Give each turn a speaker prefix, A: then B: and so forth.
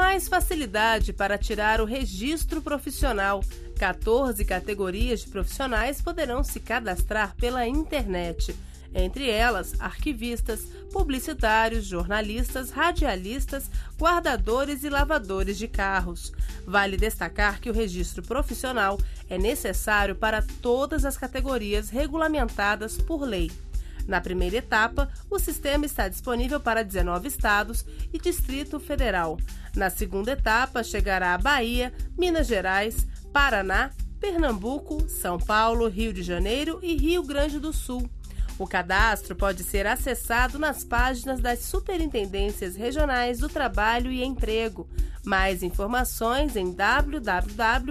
A: mais facilidade para tirar o registro profissional. 14 categorias de profissionais poderão se cadastrar pela internet. Entre elas, arquivistas, publicitários, jornalistas, radialistas, guardadores e lavadores de carros. Vale destacar que o registro profissional é necessário para todas as categorias regulamentadas por lei. Na primeira etapa, o sistema está disponível para 19 estados e Distrito Federal. Na segunda etapa, chegará a Bahia, Minas Gerais, Paraná, Pernambuco, São Paulo, Rio de Janeiro e Rio Grande do Sul. O cadastro pode ser acessado nas páginas das Superintendências Regionais do Trabalho e Emprego. Mais informações em www.mte.gov.br.